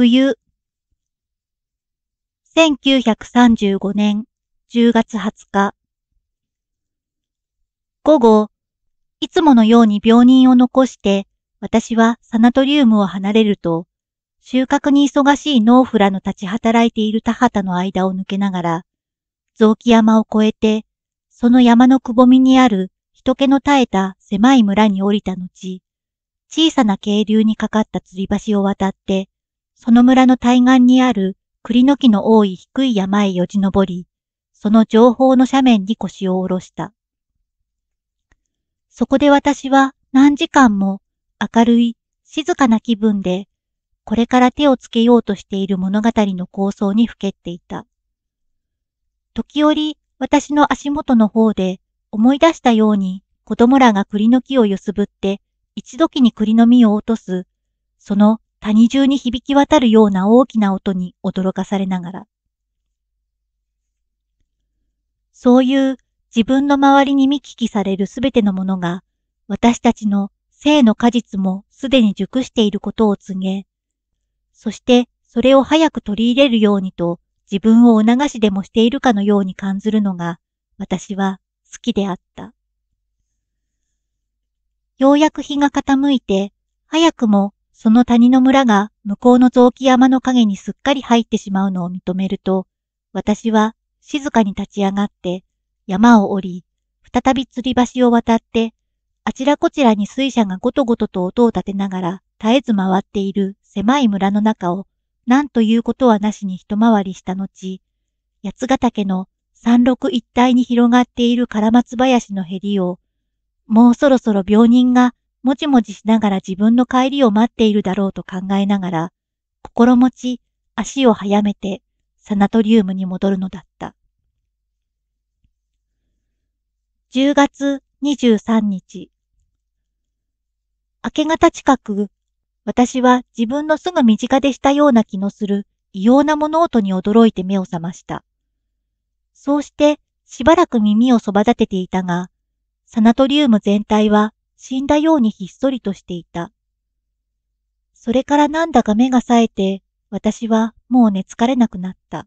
冬。1935年10月20日。午後、いつものように病人を残して、私はサナトリウムを離れると、収穫に忙しい農夫らの立ち働いている田畑の間を抜けながら、雑木山を越えて、その山のくぼみにある人気の絶えた狭い村に降りた後、小さな渓流にかかった吊り橋を渡って、その村の対岸にある栗の木の多い低い山へよじ登り、その情報の斜面に腰を下ろした。そこで私は何時間も明るい静かな気分で、これから手をつけようとしている物語の構想にふけっていた。時折私の足元の方で思い出したように子供らが栗の木を揺すぶって一時に栗の実を落とす、その谷中に響き渡るような大きな音に驚かされながら。そういう自分の周りに見聞きされるすべてのものが、私たちの生の果実もすでに熟していることを告げ、そしてそれを早く取り入れるようにと自分を促しでもしているかのように感じるのが、私は好きであった。ようやく日が傾いて、早くもその谷の村が向こうの雑木山の影にすっかり入ってしまうのを認めると、私は静かに立ち上がって山を降り、再び吊り橋を渡って、あちらこちらに水車がごとごとと音を立てながら絶えず回っている狭い村の中を何ということはなしに一回りした後、八ヶ岳の山麓一帯に広がっている唐松林のへりを、もうそろそろ病人がもじもじしながら自分の帰りを待っているだろうと考えながら、心持ち足を早めてサナトリウムに戻るのだった。10月23日。明け方近く、私は自分のすぐ身近でしたような気のする異様な物音に驚いて目を覚ました。そうしてしばらく耳をそば立てていたが、サナトリウム全体は死んだようにひっそりとしていた。それからなんだか目が冴えて、私はもう寝つかれなくなった。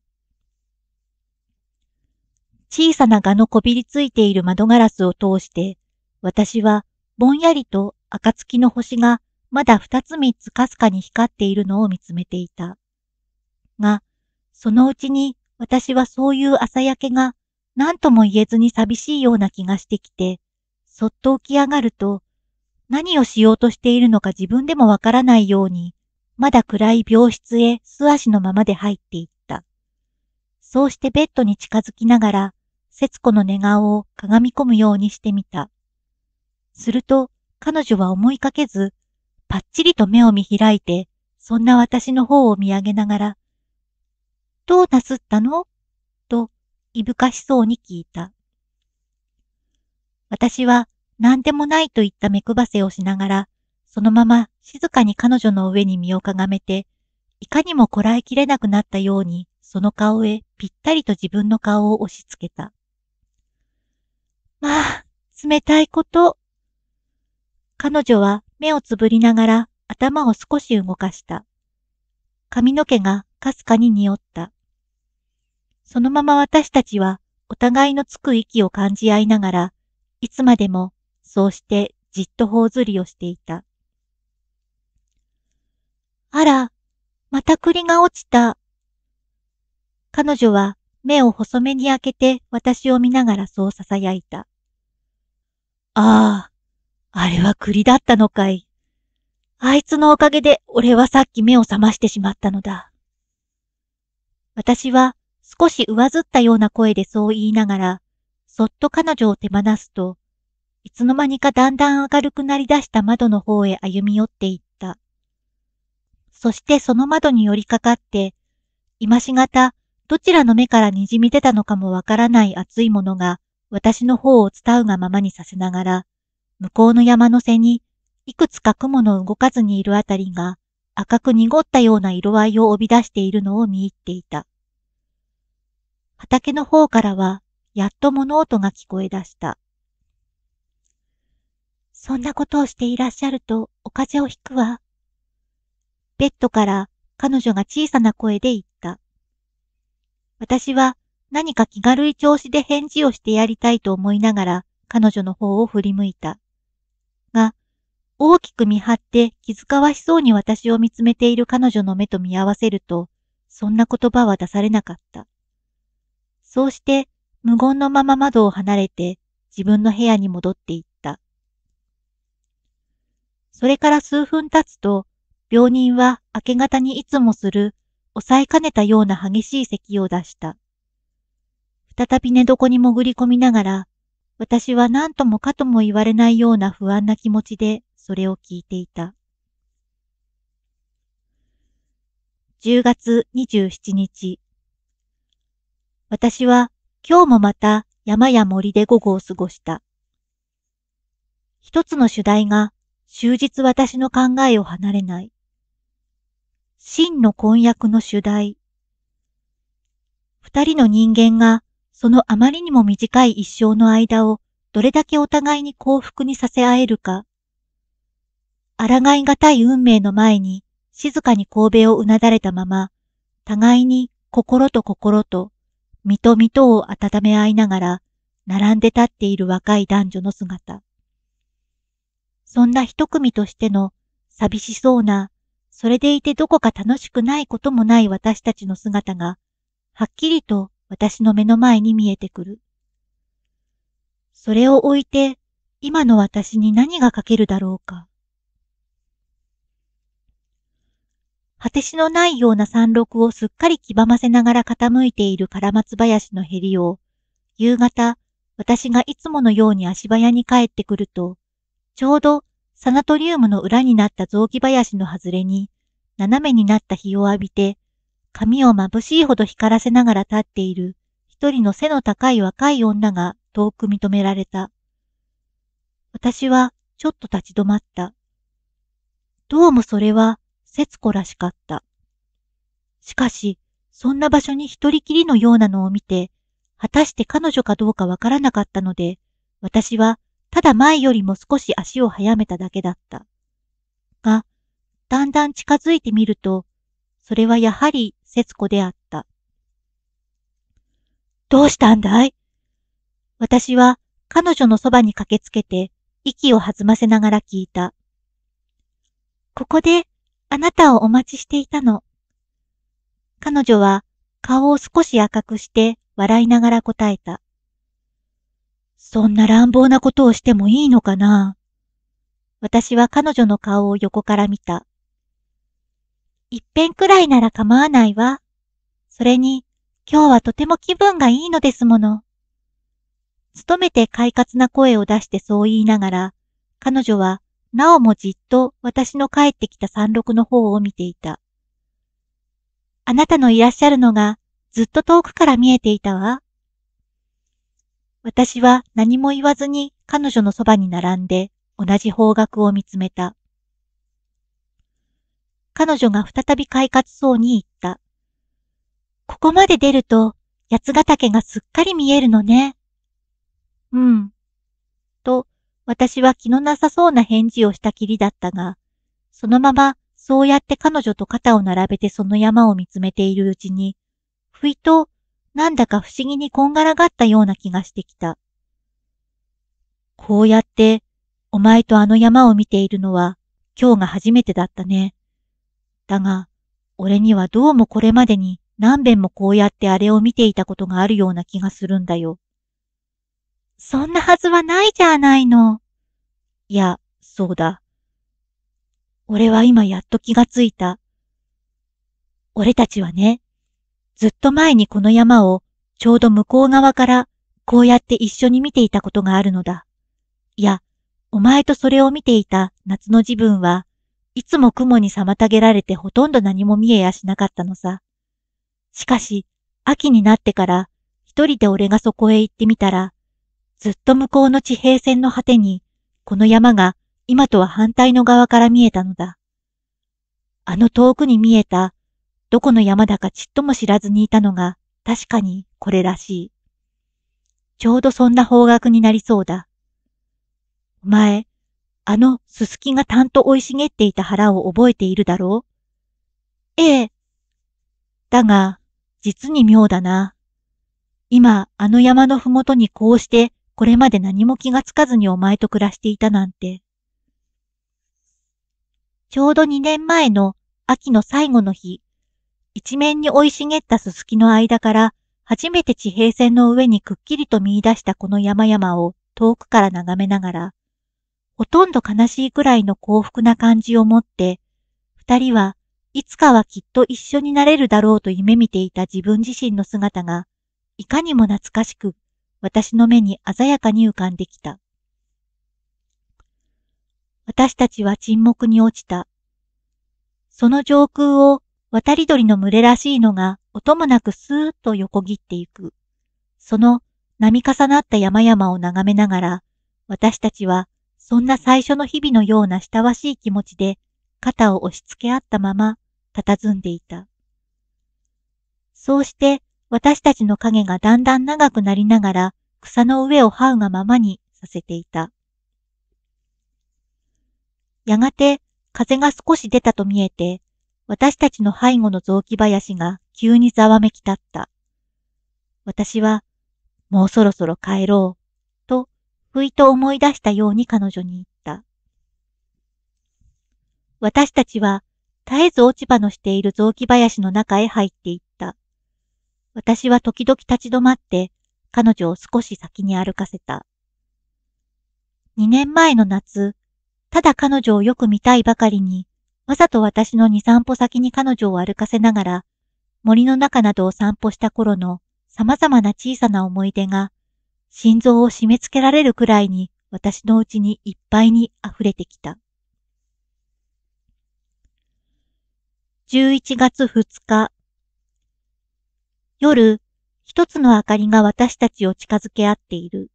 小さな蛾のこびりついている窓ガラスを通して、私はぼんやりと暁の星がまだ二つ三つかすかに光っているのを見つめていた。が、そのうちに私はそういう朝焼けが何とも言えずに寂しいような気がしてきて、そっと起き上がると、何をしようとしているのか自分でもわからないように、まだ暗い病室へ素足のままで入っていった。そうしてベッドに近づきながら、節子の寝顔を鏡込むようにしてみた。すると、彼女は思いかけず、ぱっちりと目を見開いて、そんな私の方を見上げながら、どうなすったの？と、いぶかしそうに聞いた。私は何でもないといった目配せをしながら、そのまま静かに彼女の上に身をかがめて、いかにもこらえきれなくなったように、その顔へぴったりと自分の顔を押し付けた。まあ、冷たいこと。彼女は目をつぶりながら頭を少し動かした。髪の毛がかすかに匂った。そのまま私たちはお互いのつく息を感じ合いながら、いつまでもそうしてじっと頬ずりをしていた。あら、また栗が落ちた。彼女は目を細めに開けて私を見ながらそう囁いた。ああ、あれは栗だったのかい。あいつのおかげで俺はさっき目を覚ましてしまったのだ。私は少し上ずったような声でそう言いながら、そっと彼女を手放すと、いつの間にかだんだん明るくなり出した窓の方へ歩み寄っていった。そしてその窓に寄りかかって、今しがた、どちらの目から滲み出たのかもわからない熱いものが、私の方を伝うがままにさせながら、向こうの山の背に、いくつか雲の動かずにいるあたりが、赤く濁ったような色合いを帯び出しているのを見入っていた。畑の方からは、やっと物音が聞こえ出した。そんなことをしていらっしゃると、お風邪をひくわ。ベッドから彼女が小さな声で言った。私は何か気軽い調子で返事をしてやりたいと思いながら彼女の方を振り向いた。が、大きく見張って気遣わしそうに私を見つめている彼女の目と見合わせると、そんな言葉は出されなかった。そうして無言のまま窓を離れて自分の部屋に戻っていった。それから数分経つと、病人は明け方にいつもする抑えかねたような激しい咳を出した。再び寝床に潜り込みながら、私は何ともかとも言われないような不安な気持ちでそれを聞いていた。10月27日。私は今日もまた山や森で午後を過ごした。一つの主題が終日私の考えを離れない。真の婚約の主題。二人の人間がそのあまりにも短い一生の間をどれだけお互いに幸福にさせ合えるか。抗いがたい運命の前に静かに神戸をうなだれたまま、互いに心と心と身と身とを温め合いながら並んで立っている若い男女の姿。そんな一組としての寂しそうなそれでいてどこか楽しくないこともない私たちの姿が、はっきりと私の目の前に見えてくる。それを置いて、今の私に何が書けるだろうか。果てしのないような山麓をすっかり黄ばませながら傾いている唐松林のへりを、夕方、私がいつものように足早に帰ってくると、ちょうどサナトリウムの裏になった雑木林の外れに、斜めになった日を浴びて、髪を眩しいほど光らせながら立っている一人の背の高い若い女が遠く認められた。私はちょっと立ち止まった。どうもそれは節子らしかった。しかし、そんな場所に一人きりのようなのを見て、果たして彼女かどうかわからなかったので、私はただ前よりも少し足を速めただけだった。が、だんだん近づいてみると、それはやはり節子であった。どうしたんだい？私は彼女のそばに駆けつけて、息を弾ませながら聞いた。ここであなたをお待ちしていたの。彼女は顔を少し赤くして笑いながら答えた。そんな乱暴なことをしてもいいのかな？私は彼女の顔を横から見た。一遍くらいなら構わないわ。それに、今日はとても気分がいいのですもの。努めて快活な声を出してそう言いながら、彼女はなおもじっと私の帰ってきた山麓の方を見ていた。あなたのいらっしゃるのがずっと遠くから見えていたわ。私は何も言わずに彼女のそばに並んで同じ方角を見つめた。彼女が再び快活そうに言った。ここまで出ると八ヶ岳がすっかり見えるのね。うん。と、私は気のなさそうな返事をしたきりだったが、そのままそうやって彼女と肩を並べてその山を見つめているうちに、ふいとなんだか不思議にこんがらがったような気がしてきた。こうやって、お前とあの山を見ているのは、今日が初めてだったね。だが、俺にはどうもこれまでに何遍もこうやってあれを見ていたことがあるような気がするんだよ。そんなはずはないじゃないの。いや、そうだ。俺は今やっと気がついた。俺たちはね、ずっと前にこの山をちょうど向こう側からこうやって一緒に見ていたことがあるのだ。いや、お前とそれを見ていた夏の自分はいつも雲に妨げられてほとんど何も見えやしなかったのさ。しかし、秋になってから一人で俺がそこへ行ってみたら、ずっと向こうの地平線の果てに、この山が今とは反対の側から見えたのだ。あの遠くに見えたどこの山だかちっとも知らずにいたのが確かにこれらしい。ちょうどそんな方角になりそうだ。お前、あのすすきがたんと生い茂っていた腹を覚えているだろう？ええ。だが、実に妙だな。今、あの山のふもとにこうして、これまで何も気がつかずにお前と暮らしていたなんて。ちょうど二年前の秋の最後の日、一面に生い茂ったすすきの間から、初めて地平線の上にくっきりと見出したこの山々を遠くから眺めながら、ほとんど悲しいくらいの幸福な感じを持って、二人はいつかはきっと一緒になれるだろうと夢見ていた自分自身の姿が、いかにも懐かしく、私の目に鮮やかに浮かんできた。私たちは沈黙に落ちた。その上空を渡り鳥の群れらしいのが音もなくスーッと横切っていく。その波重なった山々を眺めながら、私たちはそんな最初の日々のような親しい気持ちで肩を押し付け合ったまま佇んでいた。そうして私たちの影がだんだん長くなりながら草の上を這うがままにさせていた。やがて風が少し出たと見えて、私たちの背後の雑木林が急にざわめき立った。私は、もうそろそろ帰ろう、と、ふいと思い出したように彼女に言った。私たちは絶えず落ち葉のしている雑木林の中へ入っていった。私は時々立ち止まって、彼女を少し先に歩かせた。二年前の夏、ただ彼女をよく見たいばかりに、わざと私の二散歩先に彼女を歩かせながら、森の中などを散歩した頃の様々な小さな思い出が、心臓を締め付けられるくらいに私のうちにいっぱいに溢れてきた。11月2日。夜、一つの明かりが私たちを近づけ合っている。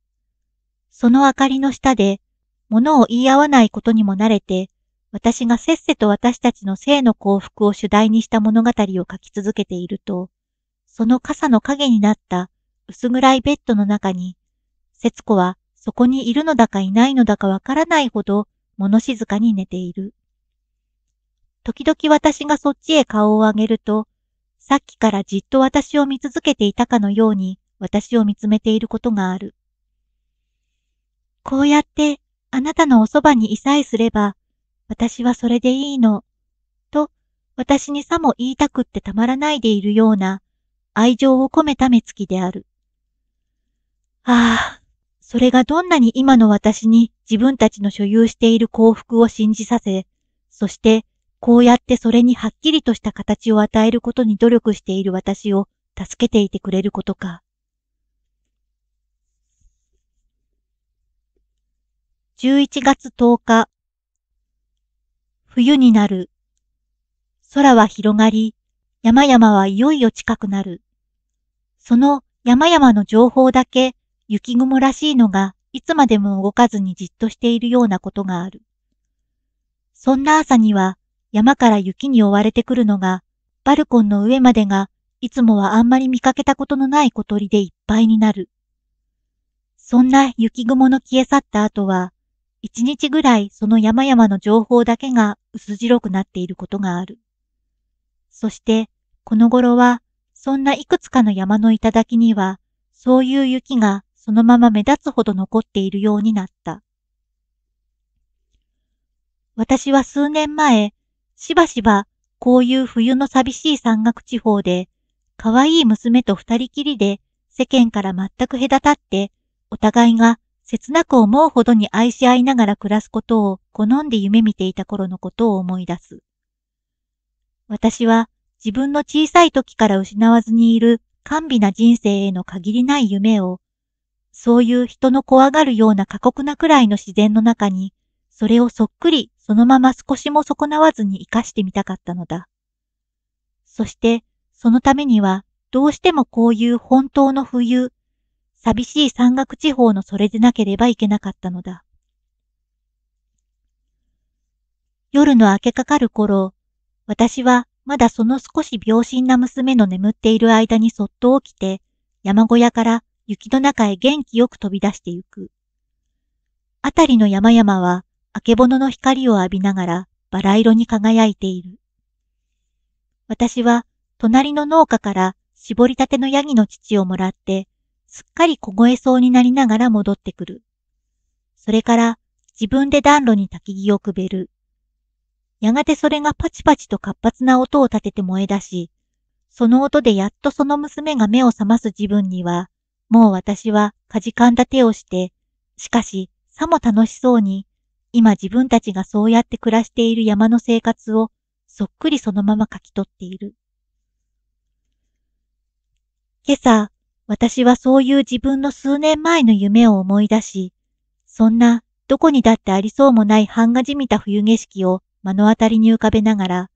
その明かりの下で、物を言い合わないことにも慣れて、私がせっせと私たちの性の幸福を主題にした物語を書き続けていると、その傘の影になった薄暗いベッドの中に、節子はそこにいるのだかいないのだかわからないほど物静かに寝ている。時々私がそっちへ顔を上げると、さっきからじっと私を見続けていたかのように私を見つめていることがある。こうやってあなたのおそばにいさえすれば、私はそれでいいの、と私にさも言いたくってたまらないでいるような愛情を込めた目つきである。ああ、それがどんなに今の私に自分たちの所有している幸福を信じさせ、そしてこうやってそれにはっきりとした形を与えることに努力している私を助けていてくれることか。11月10日。冬になる。空は広がり、山々はいよいよ近くなる。その山々の情報だけ雪雲らしいのがいつまでも動かずにじっとしているようなことがある。そんな朝には山から雪に追われてくるのが、バルコンの上までが、いつもはあんまり見かけたことのない小鳥でいっぱいになる。そんな雪雲の消え去った後は、一日ぐらいその山々の情報だけが薄白くなっていることがある。そして、この頃は、そんないくつかの山の頂には、そういう雪がそのまま目立つほど残っているようになった。私は数年前、しばしば、こういう冬の寂しい山岳地方で、可愛い娘と二人きりで世間から全く隔たって、お互いが切なく思うほどに愛し合いながら暮らすことを好んで夢見ていた頃のことを思い出す。私は自分の小さい時から失わずにいる甘美な人生への限りない夢を、そういう人の怖がるような過酷なくらいの自然の中に、それをそっくりそのまま少しも損なわずに活かしてみたかったのだ。そして、そのためには、どうしてもこういう本当の冬、寂しい山岳地方のそれでなければいけなかったのだ。夜の明けかかる頃、私はまだその少し病心な娘の眠っている間にそっと起きて、山小屋から雪の中へ元気よく飛び出してゆく。あたりの山々はあけぼのの光を浴びながらバラ色に輝いている。私は隣の農家から絞りたてのヤギの乳をもらって、すっかり凍えそうになりながら戻ってくる。それから自分で暖炉に焚き木をくべる。やがてそれがパチパチと活発な音を立てて燃え出し、その音でやっとその娘が目を覚ます自分には、もう私はかじかんだ手をして、しかし、さも楽しそうに、今自分たちがそうやって暮らしている山の生活をそっくりそのまま書き取っている。今朝、私はそういう自分の数年前の夢を思い出し、そんなどこにだってありそうもない版画じみた冬景色を目の当たりに浮かべながら、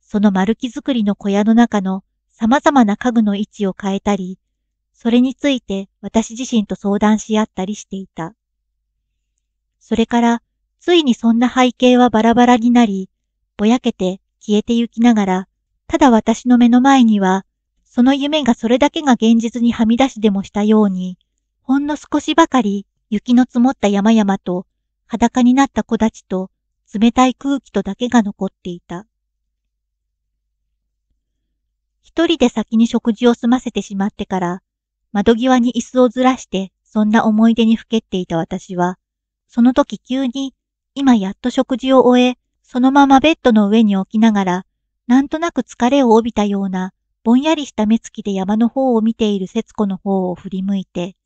その丸木作りの小屋の中の様々な家具の位置を変えたり、それについて私自身と相談し合ったりしていた。それから、ついにそんな背景はバラバラになり、ぼやけて消えてゆきながら、ただ私の目の前には、その夢がそれだけが現実にはみ出しでもしたように、ほんの少しばかり雪の積もった山々と裸になった木立と冷たい空気とだけが残っていた。一人で先に食事を済ませてしまってから、窓際に椅子をずらしてそんな思い出にふけっていた私は、その時急に今やっと食事を終え、そのままベッドの上に置きながら、なんとなく疲れを帯びたような、ぼんやりした目つきで山の方を見ている節子の方を振り向いて、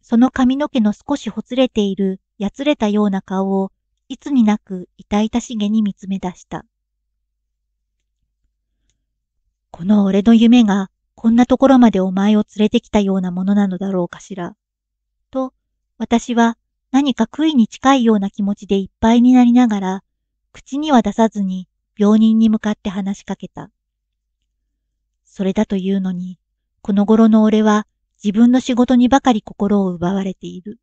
その髪の毛の少しほつれているやつれたような顔をいつになく痛々しげに見つめ出した。この俺の夢がこんなところまでお前を連れてきたようなものなのだろうかしら。と、私は何か悔いに近いような気持ちでいっぱいになりながら、口には出さずに病人に向かって話しかけた。それだというのに、この頃の俺は自分の仕事にばかり心を奪われている。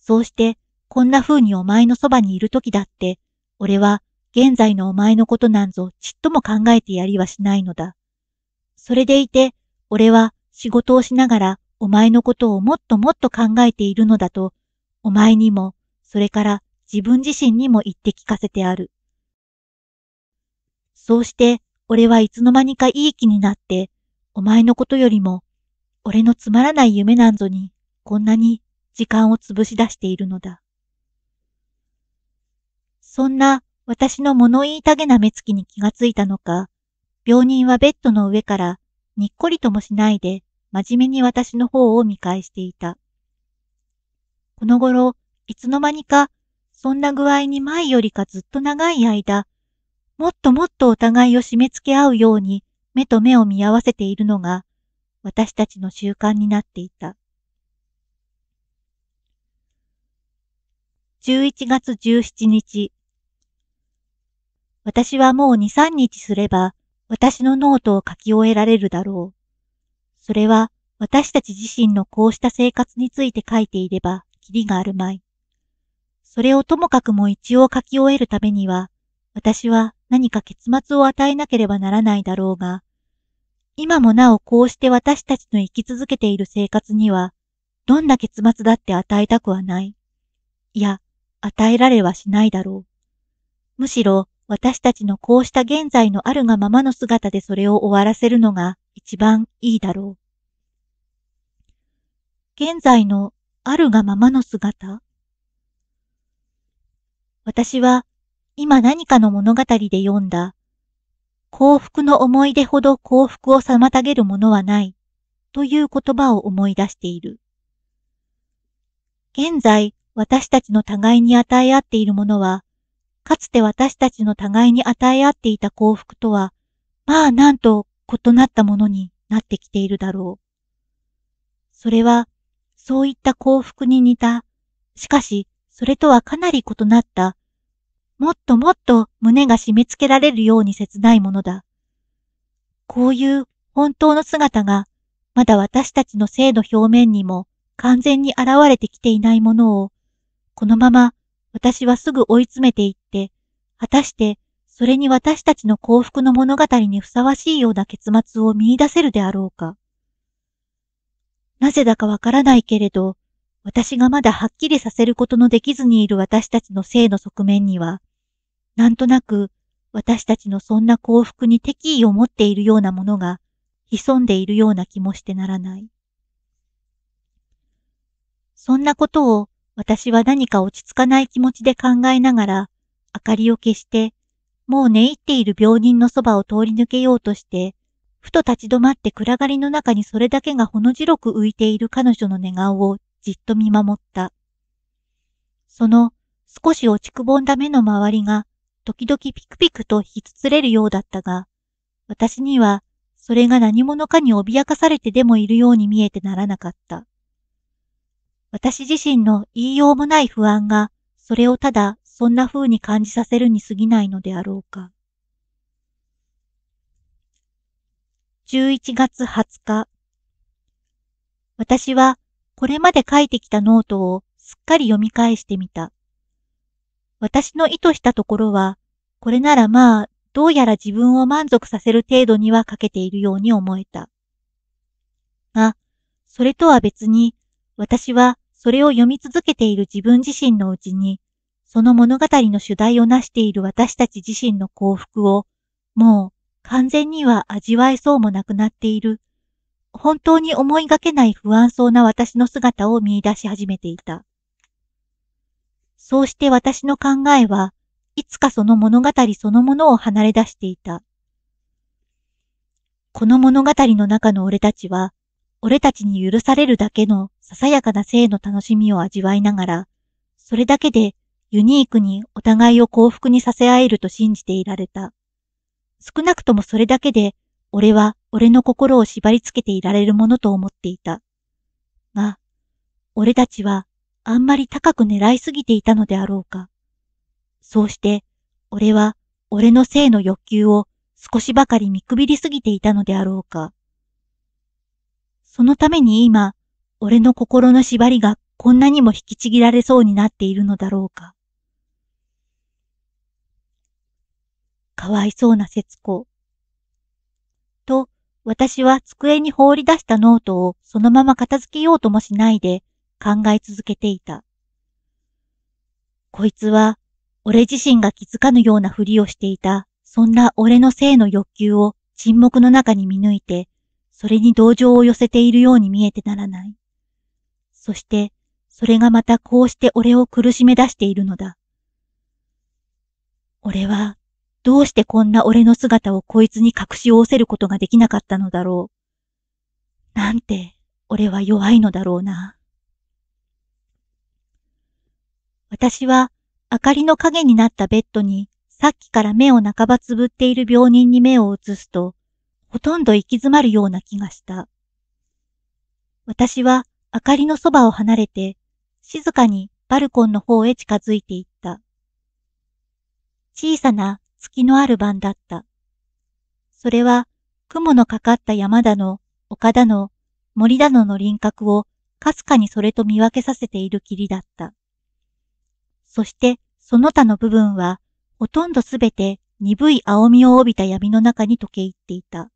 そうして、こんな風にお前のそばにいる時だって、俺は現在のお前のことなんぞちっとも考えてやりはしないのだ。それでいて、俺は仕事をしながらお前のことをもっともっと考えているのだと、お前にも、それから自分自身にも言って聞かせてある。そうして、俺はいつの間にかいい気になって、お前のことよりも、俺のつまらない夢なんぞに、こんなに時間を潰し出しているのだ。そんな私の物言いたげな目つきに気がついたのか、病人はベッドの上からにっこりともしないで真面目に私の方を見返していた。この頃、いつの間にか、そんな具合に前よりかずっと長い間、もっともっとお互いを締め付け合うように目と目を見合わせているのが、私たちの習慣になっていた。11月17日。私はもう2、3日すれば、私のノートを書き終えられるだろう。それは、私たち自身のこうした生活について書いていれば、きりがあるまい。それをともかくも一応書き終えるためには、私は何か結末を与えなければならないだろうが、今もなおこうして私たちの生き続けている生活には、どんな結末だって与えたくはない。いや、与えられはしないだろう。むしろ私たちのこうした現在のあるがままの姿でそれを終わらせるのが一番いいだろう。現在のあるがままの姿？私は今何かの物語で読んだ幸福の思い出ほど幸福を妨げるものはないという言葉を思い出している。現在私たちの互いに与え合っているものは、かつて私たちの互いに与え合っていた幸福とは、まあなんと異なったものになってきているだろう。それは、そういった幸福に似た、しかし、それとはかなり異なった、もっともっと胸が締め付けられるように切ないものだ。こういう本当の姿が、まだ私たちの性の表面にも完全に現れてきていないものを、このまま私はすぐ追い詰めていって、果たしてそれに私たちの幸福の物語にふさわしいような結末を見出せるであろうか。なぜだかわからないけれど、私がまだはっきりさせることのできずにいる私たちの性の側面には、なんとなく私たちのそんな幸福に敵意を持っているようなものが潜んでいるような気もしてならない。そんなことを私は何か落ち着かない気持ちで考えながら、明かりを消して、もう寝入っている病人のそばを通り抜けようとして、ふと立ち止まって暗がりの中にそれだけがほの白く浮いている彼女の寝顔をじっと見守った。その少し落ちくぼんだ目の周りが時々ピクピクとひつつれるようだったが、私にはそれが何者かに脅かされてでもいるように見えてならなかった。私自身の言いようもない不安が、それをただそんな風に感じさせるに過ぎないのであろうか。11月20日。私はこれまで書いてきたノートをすっかり読み返してみた。私の意図したところは、これならまあ、どうやら自分を満足させる程度には書けているように思えた。が、それとは別に、私はそれを読み続けている自分自身のうちに、その物語の主題を成している私たち自身の幸福を、もう完全には味わえそうもなくなっている、本当に思いがけない不安そうな私の姿を見出し始めていた。そうして私の考えはいつかその物語そのものを離れ出していた。この物語の中の俺たちは、俺たちに許されるだけのささやかな性の楽しみを味わいながら、それだけでユニークにお互いを幸福にさせ合えると信じていられた。少なくともそれだけで、俺は俺の心を縛り付けていられるものと思っていた。が、俺たちはあんまり高く狙いすぎていたのであろうか。そうして、俺は俺の性の欲求を少しばかり見くびりすぎていたのであろうか。そのために今、俺の心の縛りがこんなにも引きちぎられそうになっているのだろうか。かわいそうな節子。と、私は机に放り出したノートをそのまま片付けようともしないで、考え続けていた。こいつは、俺自身が気づかぬようなふりをしていた、そんな俺の性の欲求を沈黙の中に見抜いて、それに同情を寄せているように見えてならない。そして、それがまたこうして俺を苦しめ出しているのだ。俺は、どうしてこんな俺の姿をこいつに隠しおせることができなかったのだろう。なんて、俺は弱いのだろうな。私は明かりの影になったベッドにさっきから目を半ばつぶっている病人に目を移すと、ほとんど行き詰まるような気がした。私は明かりのそばを離れて、静かにバルコンの方へ近づいていった。小さな月のある晩だった。それは雲のかかった山だの、丘だの、森だのの輪郭をかすかにそれと見分けさせている霧だった。そしてその他の部分は、ほとんどすべて鈍い青みを帯びた闇の中に溶け入っていた。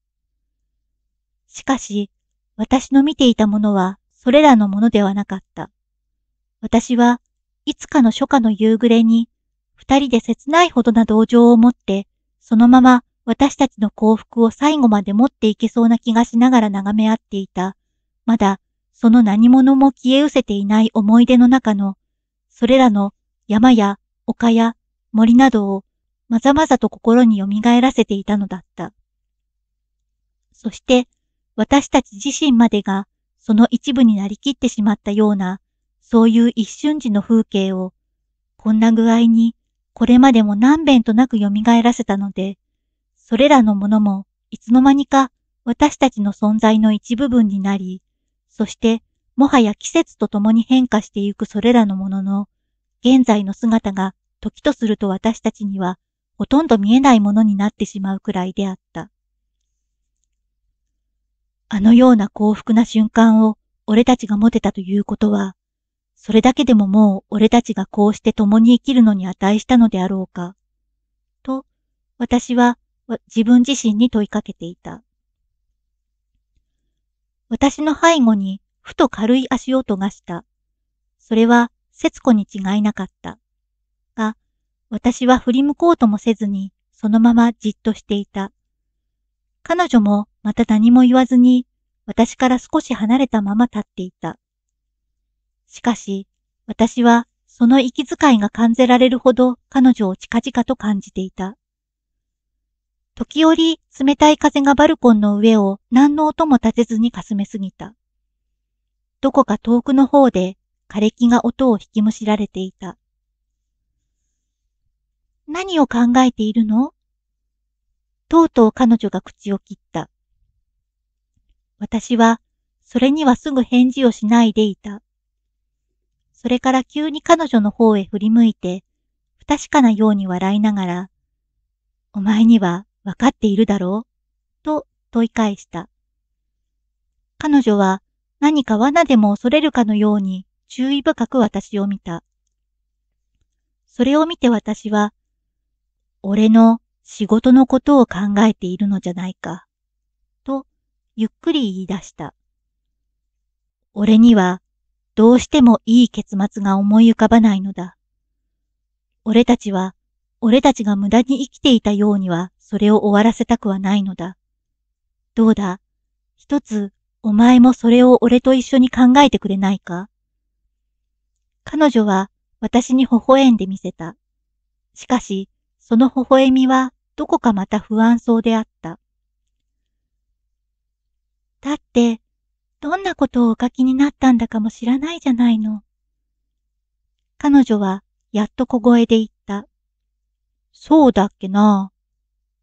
しかし、私の見ていたものは、それらのものではなかった。私はいつかの初夏の夕暮れに、二人で切ないほどな同情を持って、そのまま私たちの幸福を最後まで持っていけそうな気がしながら眺め合っていた。まだ、その何者も消え失せていない思い出の中の、それらの山や丘や森などをまざまざと心に蘇らせていたのだった。そして私たち自身までがその一部になりきってしまったような、そういう一瞬時の風景を、こんな具合にこれまでも何遍となく蘇らせたので、それらのものもいつの間にか私たちの存在の一部分になり、そしてもはや季節とともに変化してゆくそれらのものの現在の姿が時とすると私たちにはほとんど見えないものになってしまうくらいであった。あのような幸福な瞬間を俺たちが持てたということは、それだけでももう俺たちがこうして共に生きるのに値したのであろうか。と、私は自分自身に問いかけていた。私の背後にふと軽い足音がした。それは節子に違いなかった。が、私は振り向こうともせずに、そのままじっとしていた。彼女もまた何も言わずに、私から少し離れたまま立っていた。しかし、私はその息遣いが感じられるほど彼女を近々と感じていた。時折、冷たい風がバルコンの上を何の音も立てずにかすめすぎた。どこか遠くの方で枯れ木が音を引きむしられていた。何を考えているの？とうとう彼女が口を切った。私は、それにはすぐ返事をしないでいた。それから急に彼女の方へ振り向いて、不確かなように笑いながら、お前にはわかっているだろう？と問い返した。彼女は何か罠でも恐れるかのように注意深く私を見た。それを見て私は、俺の仕事のことを考えているのじゃないか、とゆっくり言い出した。俺にはどうしてもいい結末が思い浮かばないのだ。俺たちは、俺たちが無駄に生きていたようにはそれを終わらせたくはないのだ。どうだ、一つお前もそれを俺と一緒に考えてくれないか？彼女は私に微笑んでみせた。しかし、その微笑みはどこかまた不安そうであった。だって、どんなことをお書きになったんだかも知らないじゃないの。彼女はやっと小声で言った。そうだっけな。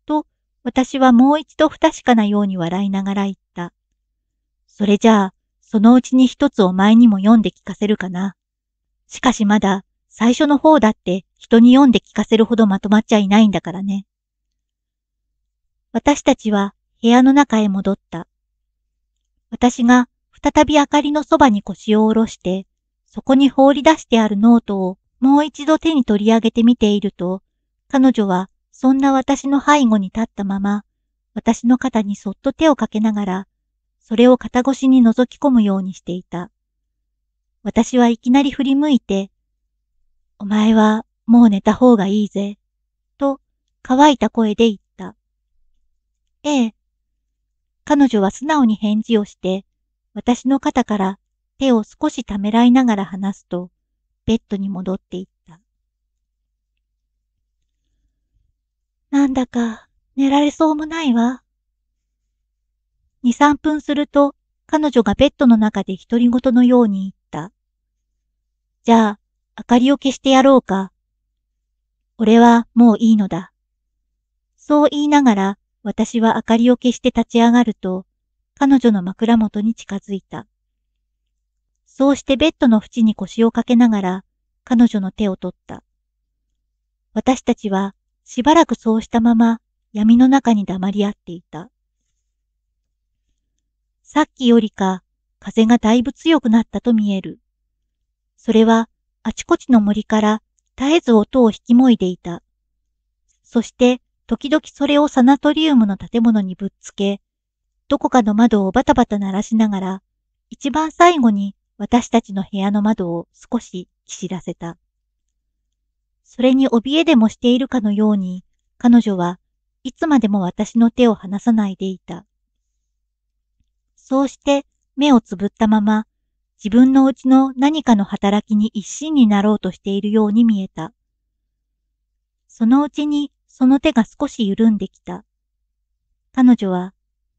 と、私はもう一度不確かなように笑いながら言った。それじゃあ、そのうちに一つお前にも読んで聞かせるかな。しかしまだ、最初の方だって人に読んで聞かせるほどまとまっちゃいないんだからね。私たちは部屋の中へ戻った。私が再び明かりのそばに腰を下ろして、そこに放り出してあるノートをもう一度手に取り上げてみていると、彼女はそんな私の背後に立ったまま、私の肩にそっと手をかけながら、それを肩越しに覗き込むようにしていた。私はいきなり振り向いて、お前はもう寝た方がいいぜ、と乾いた声で言った。ええ。彼女は素直に返事をして、私の肩から手を少しためらいながら話すと、ベッドに戻っていった。なんだか寝られそうもないわ。二三分すると、彼女がベッドの中で独り言のように言った。じゃあ、明かりを消してやろうか。俺はもういいのだ。そう言いながら、私は明かりを消して立ち上がると、彼女の枕元に近づいた。そうしてベッドの縁に腰をかけながら、彼女の手を取った。私たちは、しばらくそうしたまま、闇の中に黙り合っていた。さっきよりか風がだいぶ強くなったと見える。それはあちこちの森から絶えず音を引きもいでいた。そして時々それをサナトリウムの建物にぶっつけ、どこかの窓をバタバタ鳴らしながら、一番最後に私たちの部屋の窓を少しきしらせた。それに怯えでもしているかのように、彼女はいつまでも私の手を離さないでいた。そうして目をつぶったまま、自分のうちの何かの働きに一心になろうとしているように見えた。そのうちにその手が少し緩んできた。彼女は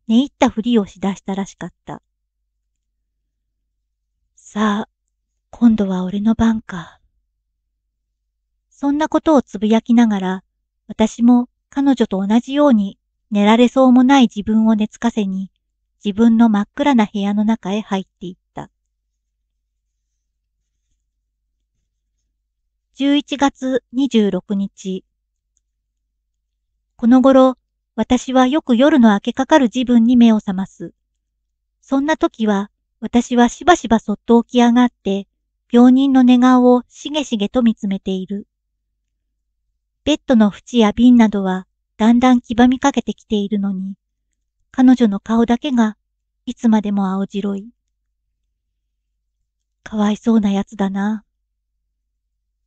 寝入ったふりをしだしたらしかった。さあ、今度は俺の番か。そんなことをつぶやきながら、私も彼女と同じように寝られそうもない自分を寝つかせに、自分の真っ暗な部屋の中へ入っていった。11月26日。この頃、私はよく夜の明けかかる自分に目を覚ます。そんな時は、私はしばしばそっと起き上がって、病人の寝顔をしげしげと見つめている。ベッドの縁や瓶などはだんだん黄ばみかけてきているのに、彼女の顔だけがいつまでも青白い。かわいそうなやつだな。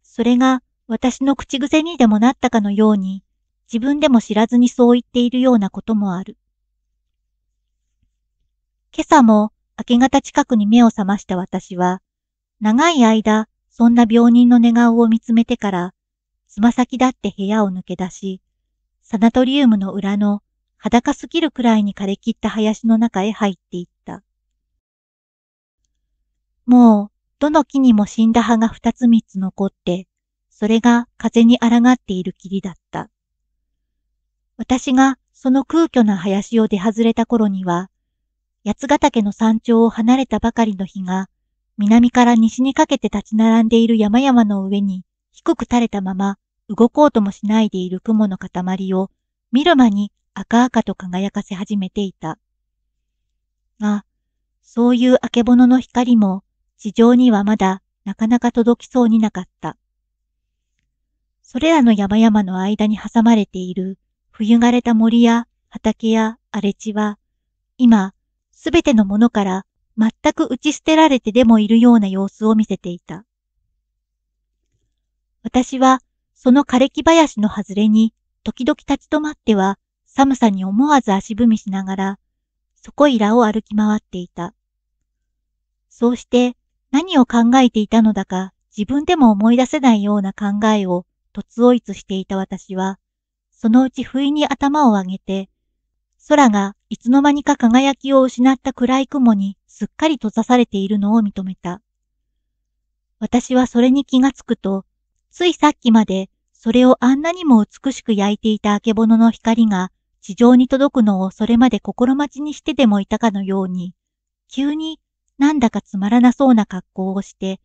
それが私の口癖にでもなったかのように、自分でも知らずにそう言っているようなこともある。今朝も明け方近くに目を覚ました私は、長い間、そんな病人の寝顔を見つめてから、つま先だって部屋を抜け出し、サナトリウムの裏の裸すぎるくらいに枯れ切った林の中へ入っていった。もう、どの木にも死んだ葉が二つ三つ残って、それが風に抗っている霧だった。私がその空虚な林を出外れた頃には、八ヶ岳の山頂を離れたばかりの日が、南から西にかけて立ち並んでいる山々の上に低く垂れたまま動こうともしないでいる雲の塊を見る間に赤々と輝かせ始めていた。が、そういうあけぼのの光も地上にはまだなかなか届きそうになかった。それらの山々の間に挟まれている冬枯れた森や畑や荒れ地は、今、すべてのものから全く打ち捨てられてでもいるような様子を見せていた。私は、その枯れ木林の外れに、時々立ち止まっては、寒さに思わず足踏みしながら、そこいらを歩き回っていた。そうして、何を考えていたのだか、自分でも思い出せないような考えを、とつおいつしていた私は、そのうち不意に頭を上げて、空がいつの間にか輝きを失った暗い雲にすっかり閉ざされているのを認めた。私はそれに気がつくと、ついさっきまでそれをあんなにも美しく焼いていたあけぼのの光が地上に届くのをそれまで心待ちにしてでもいたかのように、急になんだかつまらなそうな格好をして、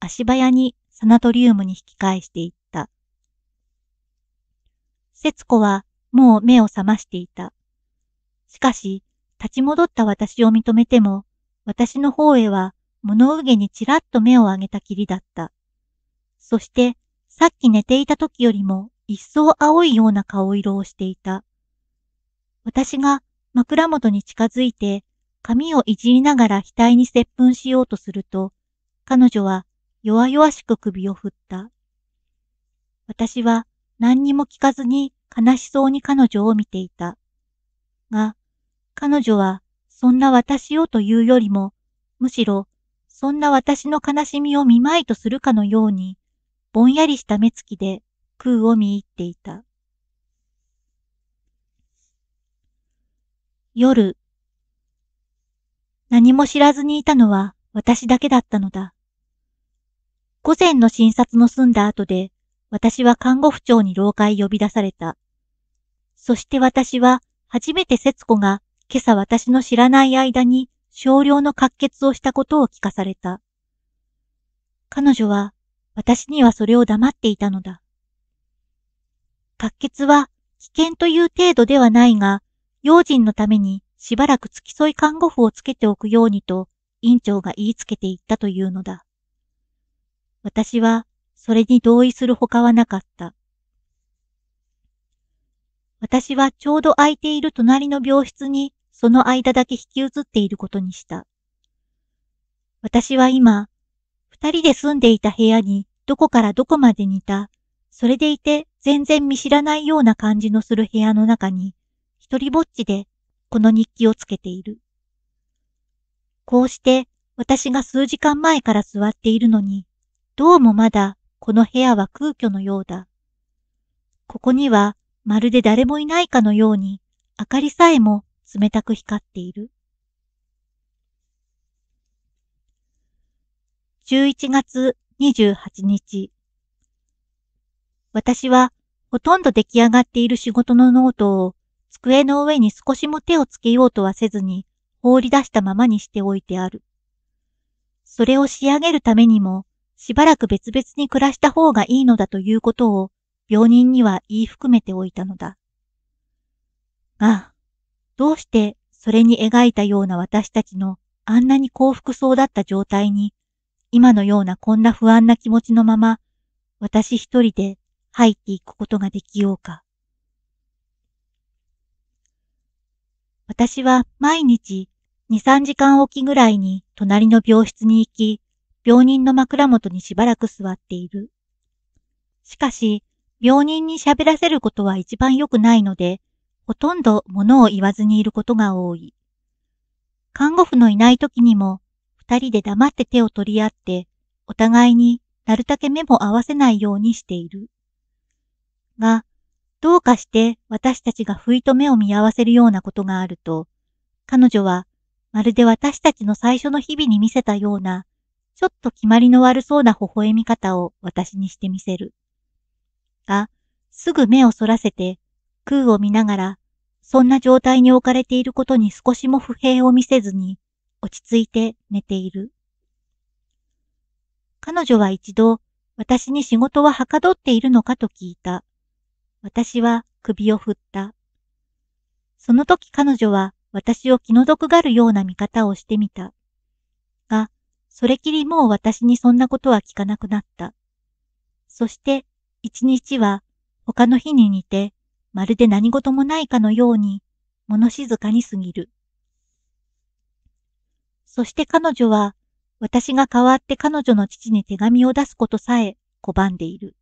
足早にサナトリウムに引き返していった。節子はもう目を覚ましていた。しかし、立ち戻った私を認めても、私の方へは物憂げにちらっと目を上げたきりだった。そして、さっき寝ていた時よりも一層青いような顔色をしていた。私が枕元に近づいて髪をいじりながら額に接吻しようとすると、彼女は弱々しく首を振った。私は何にも聞かずに悲しそうに彼女を見ていた。が、彼女はそんな私をというよりも、むしろそんな私の悲しみを見舞いとするかのように、ぼんやりした目つきで空を見入っていた。夜、何も知らずにいたのは私だけだったのだ。午前の診察の済んだ後で、私は看護婦長に廊下へ呼び出された。そして私は初めて節子が今朝私の知らない間に少量の滑血をしたことを聞かされた。彼女は私にはそれを黙っていたのだ。滑血は危険という程度ではないが、用心のためにしばらく付き添い看護婦をつけておくようにと院長が言いつけていったというのだ。私はそれに同意するほかはなかった。私はちょうど空いている隣の病室にその間だけ引き移っていることにした。私は今、二人で住んでいた部屋にどこからどこまで似た、それでいて全然見知らないような感じのする部屋の中に、一人ぼっちでこの日記をつけている。こうして私が数時間前から座っているのに、どうもまだこの部屋は空虚のようだ。ここにはまるで誰もいないかのように、明かりさえも冷たく光っている。11月28日。私はほとんど出来上がっている仕事のノートを机の上に少しも手をつけようとはせずに放り出したままにしておいてある。それを仕上げるためにもしばらく別々に暮らした方がいいのだということを病人には言い含めておいたのだ。が、どうしてそれに描いたような私たちのあんなに幸福そうだった状態に、今のようなこんな不安な気持ちのまま、私一人で入っていくことができようか。私は毎日2、3時間おきぐらいに隣の病室に行き、病人の枕元にしばらく座っている。しかし、病人に喋らせることは一番良くないので、ほとんど物を言わずにいることが多い。看護婦のいない時にも、二人で黙って手を取り合って、お互いになるだけ目も合わせないようにしている。が、どうかして私たちが不意と目を見合わせるようなことがあると、彼女はまるで私たちの最初の日々に見せたような、ちょっと決まりの悪そうな微笑み方を私にしてみせる。が、すぐ目をそらせて、空を見ながら、そんな状態に置かれていることに少しも不平を見せずに、落ち着いて寝ている。彼女は一度、私に仕事ははかどっているのかと聞いた。私は首を振った。その時彼女は私を気の毒がるような見方をしてみた。が、それきりもう私にそんなことは聞かなくなった。そして一日は他の日に似て、まるで何事もないかのように、物静かに過ぎる。そして彼女は、私が代わって彼女の父に手紙を出すことさえ拒んでいる。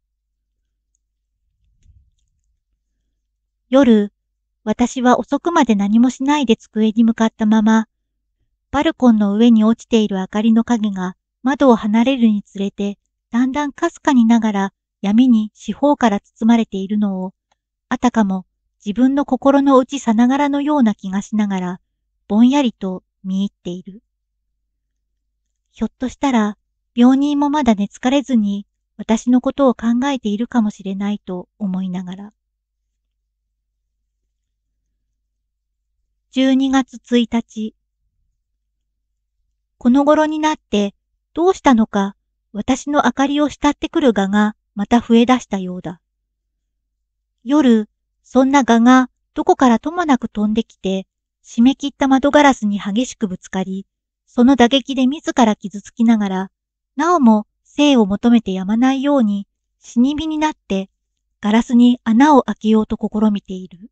夜、私は遅くまで何もしないで机に向かったまま、バルコンの上に落ちている明かりの影が窓を離れるにつれて、だんだんかすかにながら闇に四方から包まれているのを、あたかも自分の心の内さながらのような気がしながら、ぼんやりと見入っている。ひょっとしたら、病人もまだ寝疲れずに、私のことを考えているかもしれないと思いながら。12月1日。この頃になってどうしたのか私の明かりを慕ってくる蛾がまた増え出したようだ。夜、そんな蛾がどこからともなく飛んできて、締め切った窓ガラスに激しくぶつかり、その打撃で自ら傷つきながら、なおも生を求めてやまないように死に火になってガラスに穴を開けようと試みている。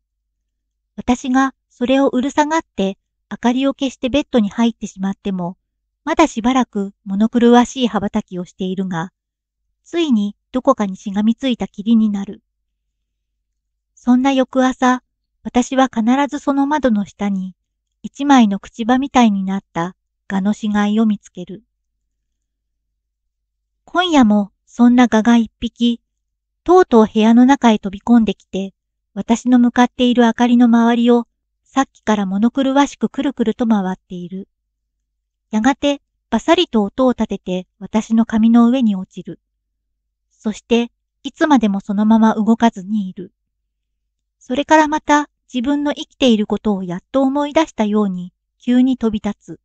私がそれをうるさがって明かりを消してベッドに入ってしまっても、まだしばらく物狂わしい羽ばたきをしているが、ついにどこかにしがみついた霧になる。そんな翌朝、私は必ずその窓の下に一枚の口場みたいになった蛾の死骸を見つける。今夜もそんな蛾が一匹、とうとう部屋の中へ飛び込んできて、私の向かっている明かりの周りをさっきから物狂わしくくるくると回っている。やがて、ばさりと音を立てて私の髪の上に落ちる。そして、いつまでもそのまま動かずにいる。それからまた自分の生きていることをやっと思い出したように急に飛び立つ。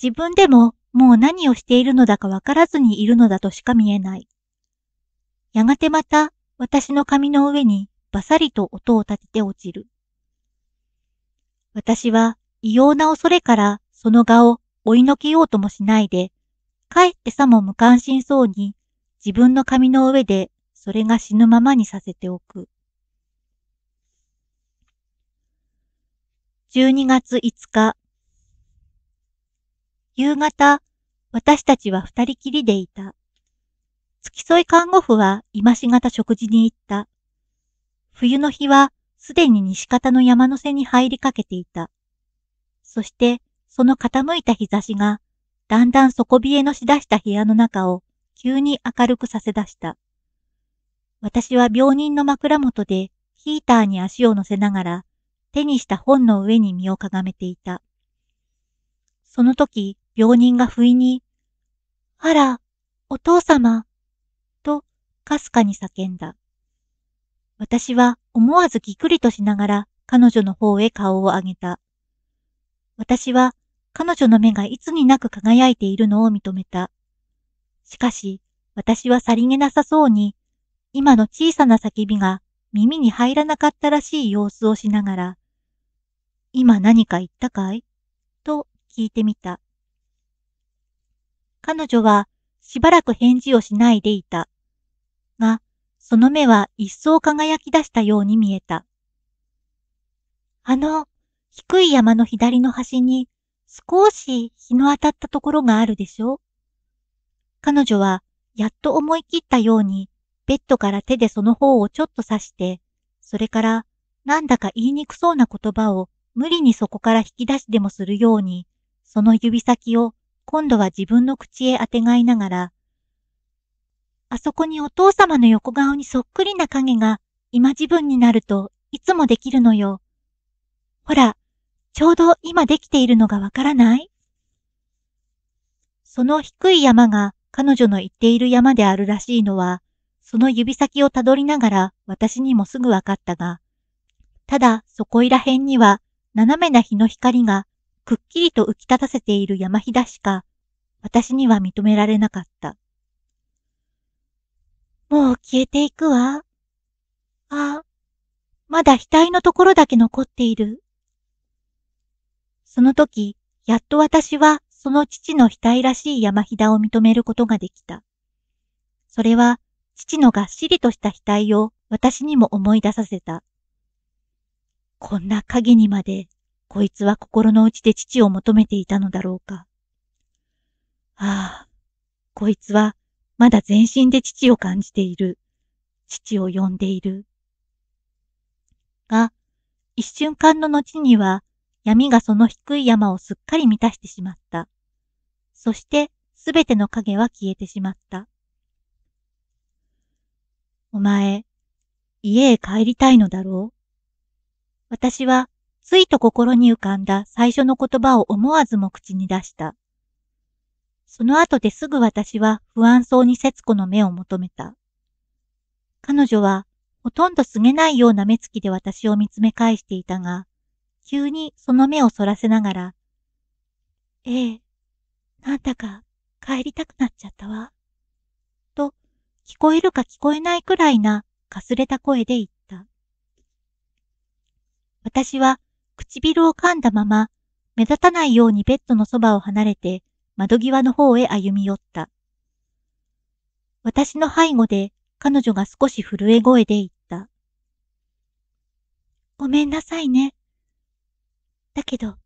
自分でももう何をしているのだかわからずにいるのだとしか見えない。やがてまた私の髪の上にばさりと音を立てて落ちる。私は異様な恐れからその画を追いのけようともしないで、かえってさも無関心そうに自分の髪の上でそれが死ぬままにさせておく。12月5日夕方、私たちは二人きりでいた。付き添い看護婦は今しがた食事に行った。冬の日はすでに西方の山の背に入りかけていた。そして、その傾いた日差しが、だんだん底冷えのしだした部屋の中を急に明るくさせ出した。私は病人の枕元でヒーターに足を乗せながら、手にした本の上に身をかがめていた。その時、病人が不意に、あら、お父様、と、かすかに叫んだ。私は思わずぎくりとしながら彼女の方へ顔を上げた。私は彼女の目がいつになく輝いているのを認めた。しかし、私はさりげなさそうに、今の小さな叫びが耳に入らなかったらしい様子をしながら、今何か言ったかい？と聞いてみた。彼女はしばらく返事をしないでいた。が、その目は一層輝き出したように見えた。あの、低い山の左の端に少し日の当たったところがあるでしょ？彼女はやっと思い切ったようにベッドから手でその方をちょっと刺して、それからなんだか言いにくそうな言葉を無理にそこから引き出しでもするように、その指先を今度は自分の口へあてがいながら、あそこにお父様の横顔にそっくりな影が今自分になるといつもできるのよ。ほら、ちょうど今できているのがわからない？その低い山が彼女の言っている山であるらしいのは、その指先をたどりながら私にもすぐわかったが、ただそこいら辺には斜めな日の光がくっきりと浮き立たせている山ひだしか、私には認められなかった。もう消えていくわ。あ、まだ額のところだけ残っている。その時、やっと私はその父の額らしい山ひだを認めることができた。それは、父のがっしりとした額を私にも思い出させた。こんな影にまで、こいつは心の内で父を求めていたのだろうか。ああ、こいつはまだ全身で父を感じている。父を呼んでいる。が、一瞬間の後には闇がその低い山をすっかり満たしてしまった。そしてすべての影は消えてしまった。お前、家へ帰りたいのだろう？私はついと心に浮かんだ最初の言葉を思わずも口に出した。その後ですぐ私は不安そうに節子の目を求めた。彼女はほとんどすげないような目つきで私を見つめ返していたが、急にその目をそらせながら、ええ、なんだか帰りたくなっちゃったわ。と、聞こえるか聞こえないくらいなかすれた声で言った。私は唇を噛んだまま、目立たないようにベッドのそばを離れて、窓際の方へ歩み寄った。私の背後で彼女が少し震え声で言った。ごめんなさいね。だけど、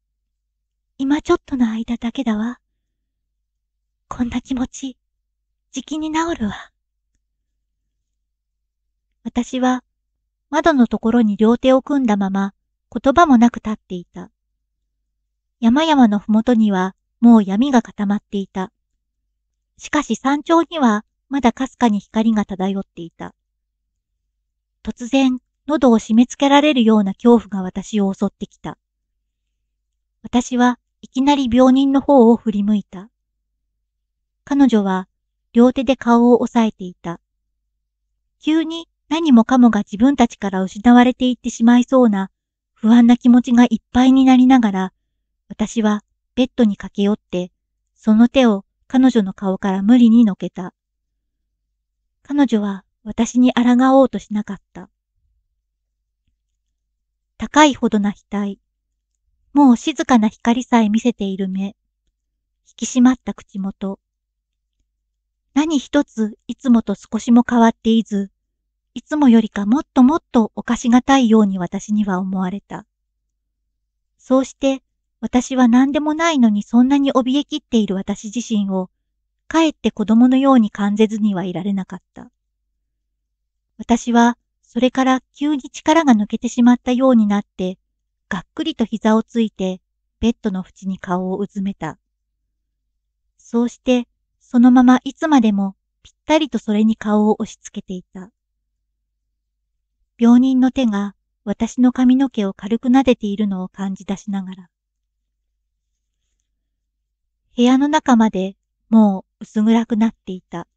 今ちょっとの間だけだわ。こんな気持ち、じきに治るわ。私は窓のところに両手を組んだまま言葉もなく立っていた。山々のふもとにはもう闇が固まっていた。しかし山頂にはまだかすかに光が漂っていた。突然、喉を締め付けられるような恐怖が私を襲ってきた。私はいきなり病人の方を振り向いた。彼女は両手で顔を押さえていた。急に何もかもが自分たちから失われていってしまいそうな不安な気持ちがいっぱいになりながら、私はベッドに駆け寄って、その手を彼女の顔から無理にのけた。彼女は私に抗おうとしなかった。高いほどな額、もう静かな光さえ見せている目、引き締まった口元。何一ついつもと少しも変わっていず、いつもよりかもっともっとおかしがたいように私には思われた。そうして私は何でもないのにそんなに怯えきっている私自身を、かえって子供のように感じずにはいられなかった。私はそれから急に力が抜けてしまったようになって、がっくりと膝をついてベッドの縁に顔をうずめた。そうしてそのままいつまでもぴったりとそれに顔を押し付けていた。病人の手が私の髪の毛を軽く撫でているのを感じ出しながら。部屋の中までもう薄暗くなっていた。